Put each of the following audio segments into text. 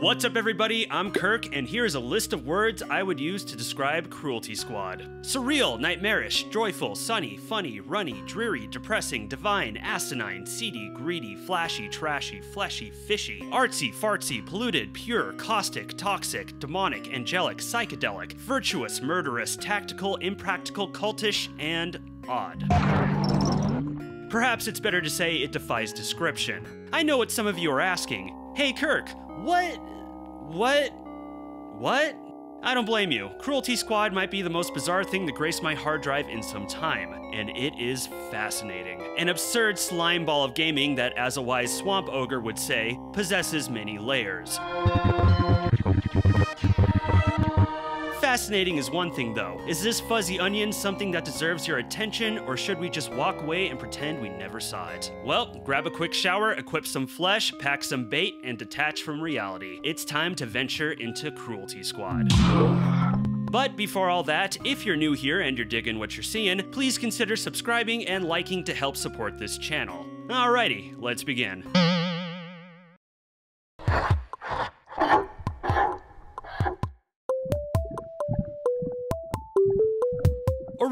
What's up, everybody? I'm Kirk, and here's a list of words I would use to describe Cruelty Squad surreal, nightmarish, joyful, sunny, funny, runny, dreary, depressing, divine, asinine, seedy, greedy, flashy, trashy, fleshy, fishy, artsy, fartsy, polluted, pure, caustic, toxic, demonic, angelic, psychedelic, virtuous, murderous, tactical, impractical, cultish, and odd. Perhaps it's better to say it defies description. I know what some of you are asking. Hey Kirk, what? What? What? I don't blame you. Cruelty Squad might be the most bizarre thing to grace my hard drive in some time, and it is fascinating. An absurd slime ball of gaming that, as a wise swamp ogre would say, possesses many layers. Fascinating is one thing though. Is this fuzzy onion something that deserves your attention, or should we just walk away and pretend we never saw it? Well, grab a quick shower, equip some flesh, pack some bait, and detach from reality. It's time to venture into Cruelty Squad. But before all that, if you're new here and you're digging what you're seeing, please consider subscribing and liking to help support this channel. Alrighty, let's begin.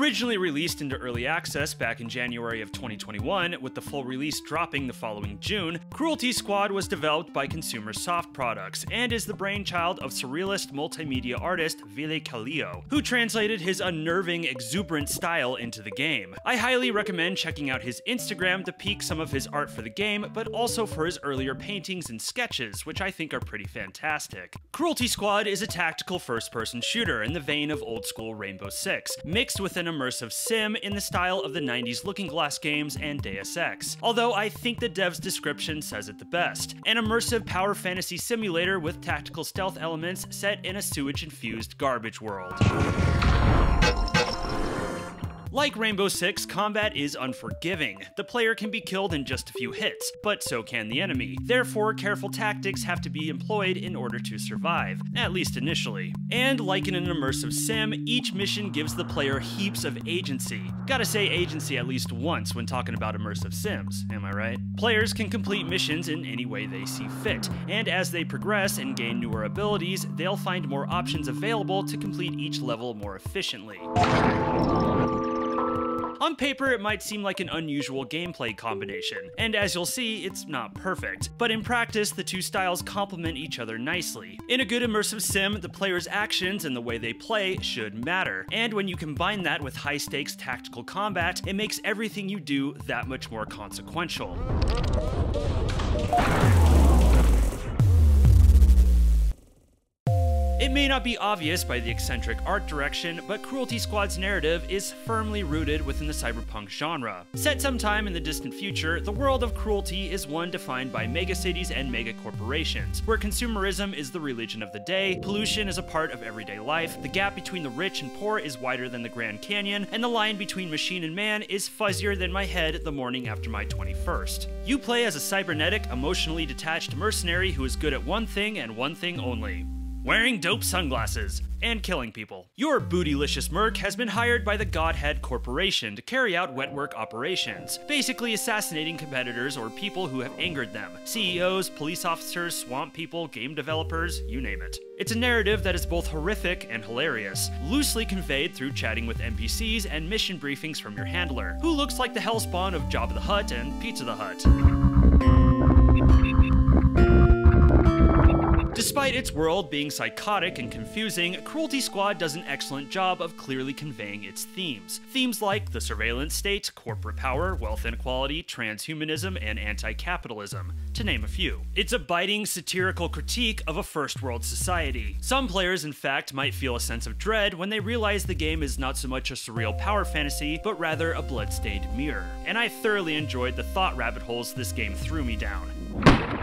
Originally released into early access back in January of 2021, with the full release dropping the following June, Cruelty Squad was developed by Consumer Soft Products and is the brainchild of surrealist multimedia artist Ville Kallio, who translated his unnerving, exuberant style into the game. I highly recommend checking out his Instagram to peek some of his art for the game, but also for his earlier paintings and sketches, which I think are pretty fantastic. Cruelty Squad is a tactical first-person shooter in the vein of old school Rainbow Six, mixed with an immersive sim in the style of the 90s Looking Glass games and Deus Ex. Although I think the dev's description says it the best. An immersive power fantasy simulator with tactical stealth elements set in a sewage-infused garbage world. Like Rainbow Six, combat is unforgiving. The player can be killed in just a few hits, but so can the enemy. Therefore, careful tactics have to be employed in order to survive, at least initially. And like in an immersive sim, each mission gives the player heaps of agency. Gotta say agency at least once when talking about immersive sims, am I right? Players can complete missions in any way they see fit, and as they progress and gain newer abilities, they'll find more options available to complete each level more efficiently. On paper, it might seem like an unusual gameplay combination, and as you'll see, it's not perfect. But in practice, the two styles complement each other nicely. In a good immersive sim, the player's actions and the way they play should matter, and when you combine that with high stakes tactical combat, it makes everything you do that much more consequential. It may not be obvious by the eccentric art direction, but Cruelty Squad's narrative is firmly rooted within the cyberpunk genre. Set sometime in the distant future, the world of cruelty is one defined by megacities and megacorporations, where consumerism is the religion of the day, pollution is a part of everyday life, the gap between the rich and poor is wider than the Grand Canyon, and the line between machine and man is fuzzier than my head the morning after my 21st. You play as a cybernetic, emotionally detached mercenary who is good at one thing and one thing only wearing dope sunglasses, and killing people. Your bootylicious merc has been hired by the Godhead Corporation to carry out wet work operations, basically assassinating competitors or people who have angered them. CEOs, police officers, swamp people, game developers, you name it. It's a narrative that is both horrific and hilarious, loosely conveyed through chatting with NPCs and mission briefings from your handler, who looks like the hellspawn of Jabba the Hutt and Pizza the Hut. Despite its world being psychotic and confusing, Cruelty Squad does an excellent job of clearly conveying its themes. Themes like the surveillance state, corporate power, wealth inequality, transhumanism, and anti capitalism, to name a few. It's a biting, satirical critique of a first world society. Some players, in fact, might feel a sense of dread when they realize the game is not so much a surreal power fantasy, but rather a blood-stained mirror. And I thoroughly enjoyed the thought rabbit holes this game threw me down.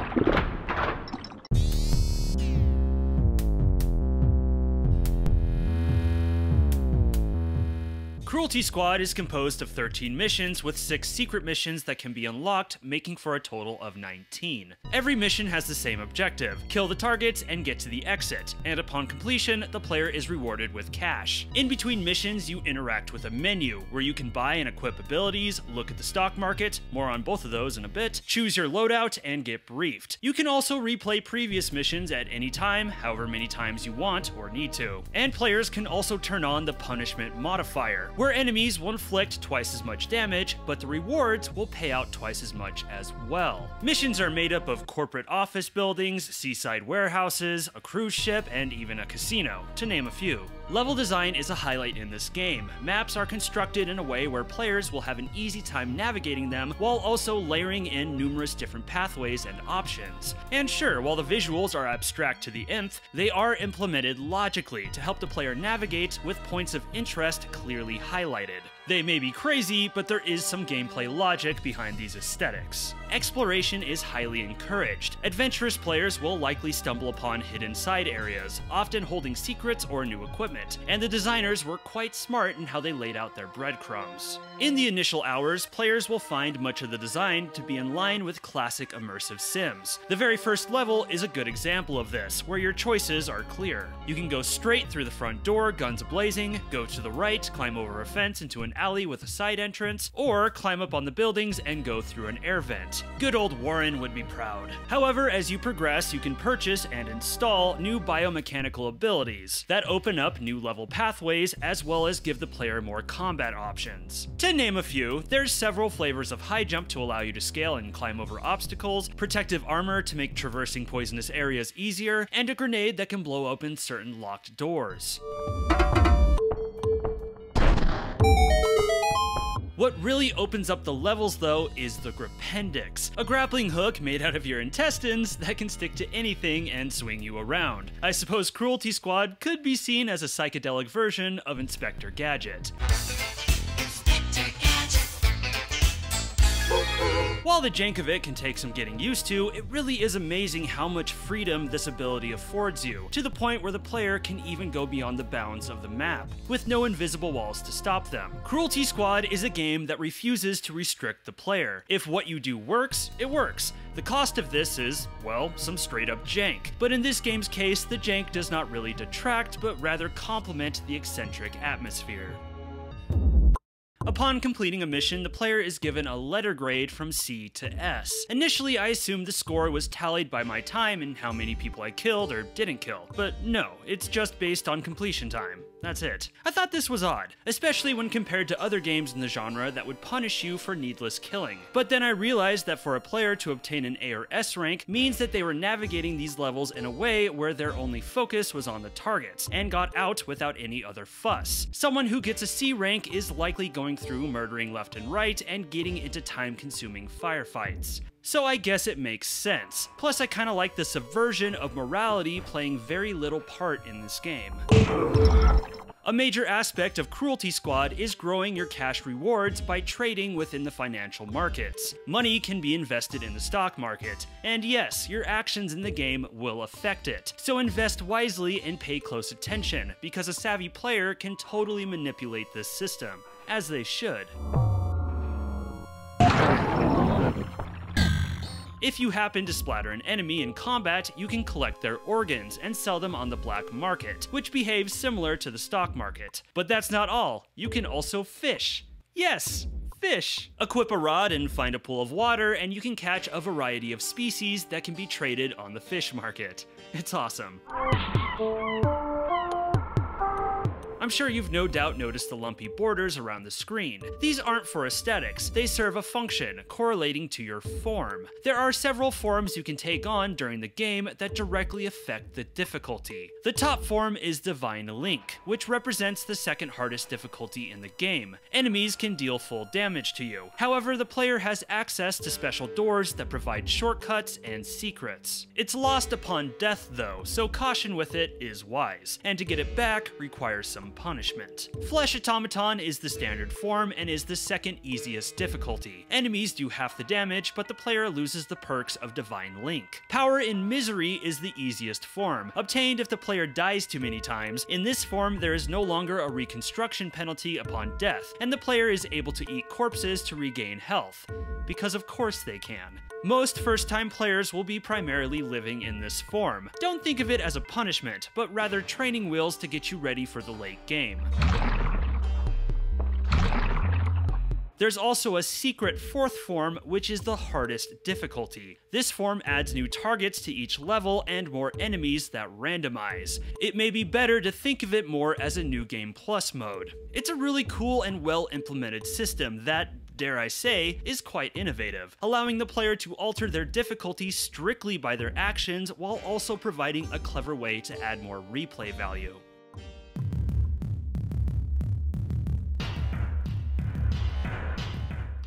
Cruelty Squad is composed of 13 missions with 6 secret missions that can be unlocked, making for a total of 19. Every mission has the same objective, kill the targets and get to the exit, and upon completion, the player is rewarded with cash. In between missions, you interact with a menu, where you can buy and equip abilities, look at the stock market, more on both of those in a bit, choose your loadout, and get briefed. You can also replay previous missions at any time, however many times you want or need to. And players can also turn on the punishment modifier, where enemies will inflict twice as much damage, but the rewards will pay out twice as much as well. Missions are made up of corporate office buildings, seaside warehouses, a cruise ship, and even a casino, to name a few. Level design is a highlight in this game. Maps are constructed in a way where players will have an easy time navigating them while also layering in numerous different pathways and options. And sure, while the visuals are abstract to the nth, they are implemented logically to help the player navigate with points of interest clearly highlighted. They may be crazy, but there is some gameplay logic behind these aesthetics. Exploration is highly encouraged. Adventurous players will likely stumble upon hidden side areas, often holding secrets or new equipment, and the designers were quite smart in how they laid out their breadcrumbs. In the initial hours, players will find much of the design to be in line with classic immersive sims. The very first level is a good example of this, where your choices are clear. You can go straight through the front door, guns blazing, go to the right, climb over a fence into an alley with a side entrance, or climb up on the buildings and go through an air vent. Good old Warren would be proud. However, as you progress, you can purchase and install new biomechanical abilities that open up new level pathways as well as give the player more combat options. To name a few, there's several flavors of high jump to allow you to scale and climb over obstacles, protective armor to make traversing poisonous areas easier, and a grenade that can blow open certain locked doors. What really opens up the levels though is the Grappendix, a grappling hook made out of your intestines that can stick to anything and swing you around. I suppose Cruelty Squad could be seen as a psychedelic version of Inspector Gadget. While the jank of it can take some getting used to, it really is amazing how much freedom this ability affords you, to the point where the player can even go beyond the bounds of the map, with no invisible walls to stop them. Cruelty Squad is a game that refuses to restrict the player. If what you do works, it works. The cost of this is, well, some straight up jank. But in this game's case, the jank does not really detract, but rather complement the eccentric atmosphere. Upon completing a mission, the player is given a letter grade from C to S. Initially, I assumed the score was tallied by my time and how many people I killed or didn't kill, but no, it's just based on completion time. That's it. I thought this was odd, especially when compared to other games in the genre that would punish you for needless killing. But then I realized that for a player to obtain an A or S rank means that they were navigating these levels in a way where their only focus was on the targets, and got out without any other fuss. Someone who gets a C rank is likely going through murdering left and right and getting into time-consuming firefights. So I guess it makes sense. Plus I kinda like the subversion of morality playing very little part in this game. A major aspect of Cruelty Squad is growing your cash rewards by trading within the financial markets. Money can be invested in the stock market, and yes, your actions in the game will affect it. So invest wisely and pay close attention, because a savvy player can totally manipulate this system, as they should. If you happen to splatter an enemy in combat, you can collect their organs and sell them on the black market, which behaves similar to the stock market. But that's not all, you can also fish. Yes, fish. Equip a rod and find a pool of water, and you can catch a variety of species that can be traded on the fish market. It's awesome. I'm sure you've no doubt noticed the lumpy borders around the screen. These aren't for aesthetics, they serve a function, correlating to your form. There are several forms you can take on during the game that directly affect the difficulty. The top form is Divine Link, which represents the second hardest difficulty in the game. Enemies can deal full damage to you. However, the player has access to special doors that provide shortcuts and secrets. It's lost upon death though, so caution with it is wise, and to get it back requires some punishment. Flesh Automaton is the standard form and is the second easiest difficulty. Enemies do half the damage, but the player loses the perks of Divine Link. Power in Misery is the easiest form, obtained if the player dies too many times. In this form, there is no longer a reconstruction penalty upon death, and the player is able to eat corpses to regain health. Because of course they can. Most first time players will be primarily living in this form. Don't think of it as a punishment, but rather training wheels to get you ready for the late game. There's also a secret fourth form, which is the hardest difficulty. This form adds new targets to each level and more enemies that randomize. It may be better to think of it more as a New Game Plus mode. It's a really cool and well implemented system that, dare I say, is quite innovative, allowing the player to alter their difficulty strictly by their actions while also providing a clever way to add more replay value.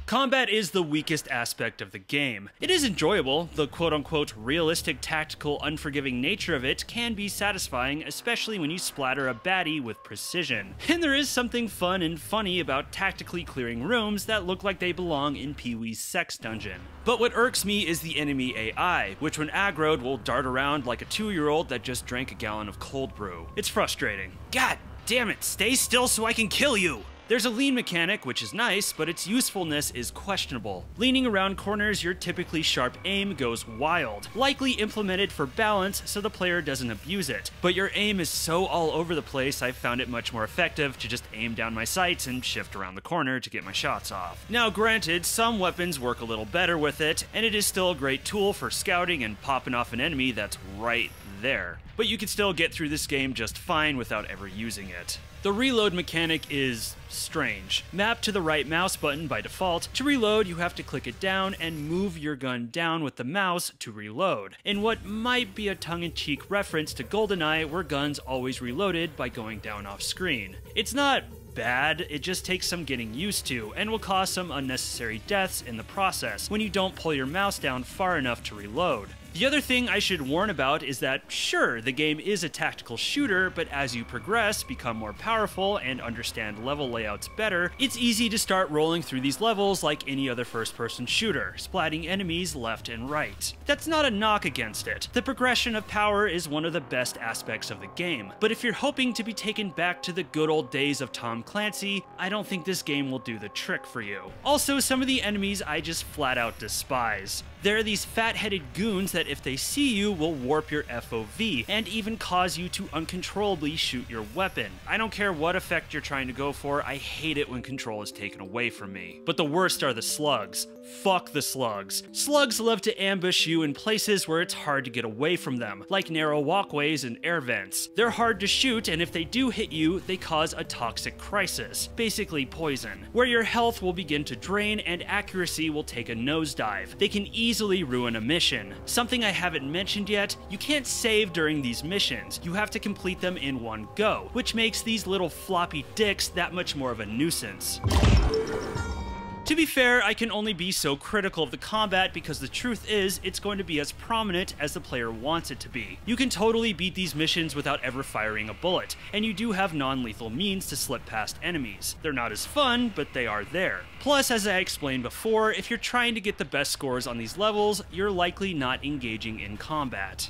Combat is the weakest aspect of the game. It is enjoyable, the quote unquote realistic, tactical, unforgiving nature of it can be satisfying, especially when you splatter a baddie with precision. And there is something fun and funny about tactically clearing rooms that look like they belong in Pee Wee's sex dungeon. But what irks me is the enemy AI, which when aggroed will dart around like a two year old that just drank a gallon of cold brew. It's frustrating. God damn it, stay still so I can kill you! There's a lean mechanic, which is nice, but its usefulness is questionable. Leaning around corners, your typically sharp aim goes wild, likely implemented for balance so the player doesn't abuse it. But your aim is so all over the place, I found it much more effective to just aim down my sights and shift around the corner to get my shots off. Now granted, some weapons work a little better with it, and it is still a great tool for scouting and popping off an enemy that's right there. But you can still get through this game just fine without ever using it. The reload mechanic is strange. Mapped to the right mouse button by default, to reload you have to click it down and move your gun down with the mouse to reload, in what might be a tongue-in-cheek reference to GoldenEye where guns always reloaded by going down off screen. It's not bad, it just takes some getting used to, and will cause some unnecessary deaths in the process when you don't pull your mouse down far enough to reload. The other thing I should warn about is that, sure, the game is a tactical shooter, but as you progress, become more powerful, and understand level layouts better, it's easy to start rolling through these levels like any other first person shooter, splatting enemies left and right. That's not a knock against it. The progression of power is one of the best aspects of the game, but if you're hoping to be taken back to the good old days of Tom Clancy, I don't think this game will do the trick for you. Also, some of the enemies I just flat out despise. There are these fat-headed goons that if they see you will warp your FOV and even cause you to uncontrollably shoot your weapon. I don't care what effect you're trying to go for, I hate it when control is taken away from me. But the worst are the slugs. Fuck the slugs. Slugs love to ambush you in places where it's hard to get away from them, like narrow walkways and air vents. They're hard to shoot, and if they do hit you, they cause a toxic crisis, basically poison, where your health will begin to drain and accuracy will take a nosedive. They can easily ruin a mission. Something I haven't mentioned yet, you can't save during these missions. You have to complete them in one go, which makes these little floppy dicks that much more of a nuisance. To be fair, I can only be so critical of the combat because the truth is, it's going to be as prominent as the player wants it to be. You can totally beat these missions without ever firing a bullet, and you do have non-lethal means to slip past enemies. They're not as fun, but they are there. Plus, as I explained before, if you're trying to get the best scores on these levels, you're likely not engaging in combat.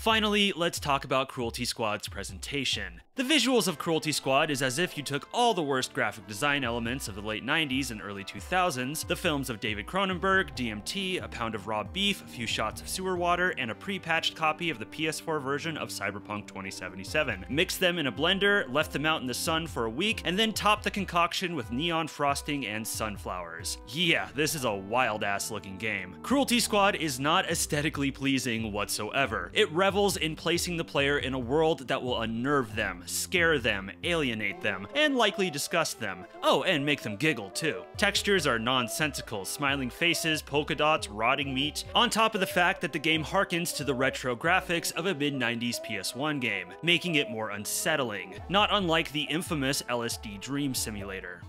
Finally, let's talk about Cruelty Squad's presentation. The visuals of Cruelty Squad is as if you took all the worst graphic design elements of the late 90s and early 2000s, the films of David Cronenberg, DMT, a pound of raw beef, a few shots of sewer water, and a pre-patched copy of the PS4 version of Cyberpunk 2077. Mixed them in a blender, left them out in the sun for a week, and then topped the concoction with neon frosting and sunflowers. Yeah, this is a wild-ass looking game. Cruelty Squad is not aesthetically pleasing whatsoever. It revels in placing the player in a world that will unnerve them, scare them, alienate them, and likely disgust them. Oh, and make them giggle too. Textures are nonsensical, smiling faces, polka dots, rotting meat, on top of the fact that the game harkens to the retro graphics of a mid-90s PS1 game, making it more unsettling, not unlike the infamous LSD Dream Simulator.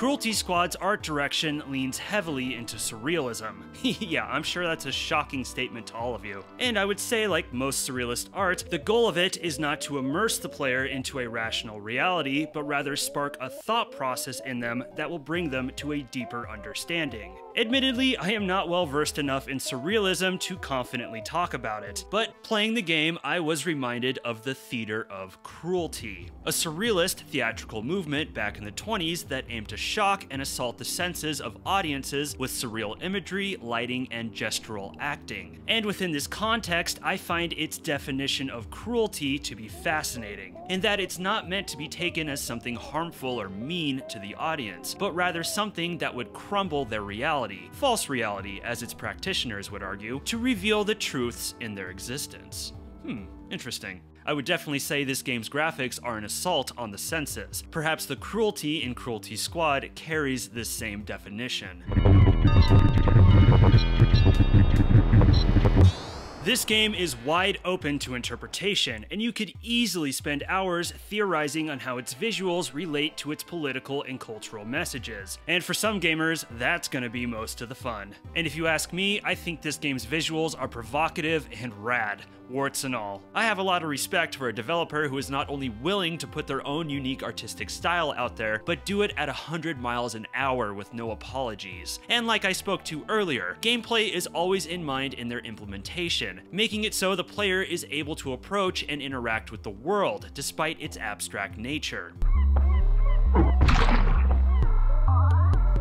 Cruelty Squad's art direction leans heavily into surrealism. yeah, I'm sure that's a shocking statement to all of you. And I would say, like most surrealist art, the goal of it is not to immerse the player into a rational reality, but rather spark a thought process in them that will bring them to a deeper understanding. Admittedly, I am not well versed enough in surrealism to confidently talk about it, but playing the game, I was reminded of the theater of cruelty, a surrealist theatrical movement back in the 20s that aimed to shock and assault the senses of audiences with surreal imagery, lighting, and gestural acting. And within this context, I find its definition of cruelty to be fascinating, in that it's not meant to be taken as something harmful or mean to the audience, but rather something that would crumble their reality reality, false reality as its practitioners would argue, to reveal the truths in their existence. Hmm, interesting. I would definitely say this game's graphics are an assault on the senses. Perhaps the cruelty in Cruelty Squad carries this same definition. This game is wide open to interpretation, and you could easily spend hours theorizing on how its visuals relate to its political and cultural messages. And for some gamers, that's gonna be most of the fun. And if you ask me, I think this game's visuals are provocative and rad, warts and all. I have a lot of respect for a developer who is not only willing to put their own unique artistic style out there, but do it at 100 miles an hour with no apologies. And like I spoke to earlier, gameplay is always in mind in their implementation, making it so the player is able to approach and interact with the world, despite its abstract nature.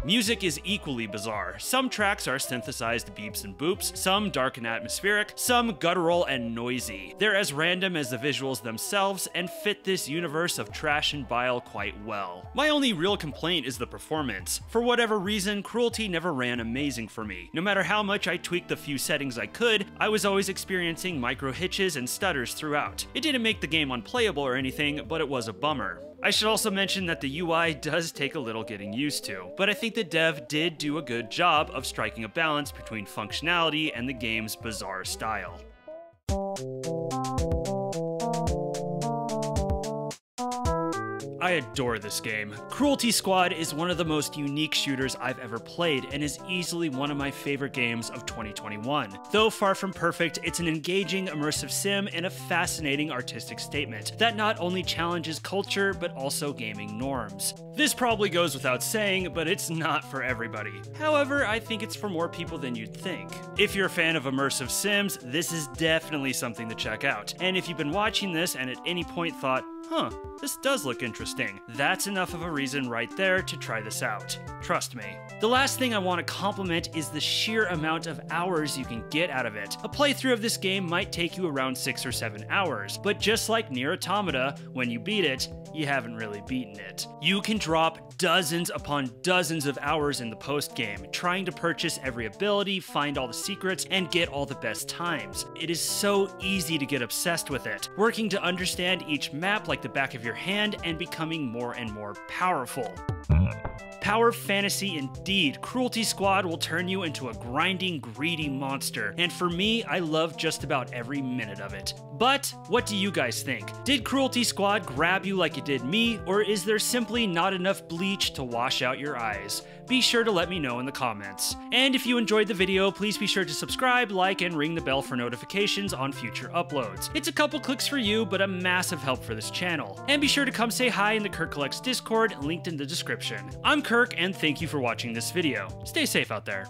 Music is equally bizarre. Some tracks are synthesized beeps and boops, some dark and atmospheric, some guttural and noisy. They're as random as the visuals themselves and fit this universe of trash and bile quite well. My only real complaint is the performance. For whatever reason, Cruelty never ran amazing for me. No matter how much I tweaked the few settings I could, I was always experiencing micro hitches and stutters throughout. It didn't make the game unplayable or anything, but it was a bummer. I should also mention that the UI does take a little getting used to, but I think the dev did do a good job of striking a balance between functionality and the game's bizarre style. I adore this game. Cruelty Squad is one of the most unique shooters I've ever played and is easily one of my favorite games of 2021. Though far from perfect, it's an engaging, immersive sim and a fascinating artistic statement that not only challenges culture but also gaming norms. This probably goes without saying, but it's not for everybody. However, I think it's for more people than you'd think. If you're a fan of immersive sims, this is definitely something to check out. And if you've been watching this and at any point thought, huh, this does look interesting. That's enough of a reason right there to try this out. Trust me. The last thing I want to compliment is the sheer amount of hours you can get out of it. A playthrough of this game might take you around 6 or 7 hours, but just like Nier Automata, when you beat it, you haven't really beaten it. You can drop dozens upon dozens of hours in the post game, trying to purchase every ability, find all the secrets, and get all the best times. It is so easy to get obsessed with it, working to understand each map like the back of your hand and becoming more and more powerful. Power fantasy indeed. Cruelty Squad will turn you into a grinding, greedy monster. And for me, I love just about every minute of it. But what do you guys think? Did Cruelty Squad grab you like it did me, or is there simply not enough bleach to wash out your eyes? Be sure to let me know in the comments. And if you enjoyed the video, please be sure to subscribe, like, and ring the bell for notifications on future uploads. It's a couple clicks for you, but a massive help for this channel. And be sure to come say hi in the Kirk Collects Discord, linked in the description. I'm Kirk, and thank you for watching this video. Stay safe out there.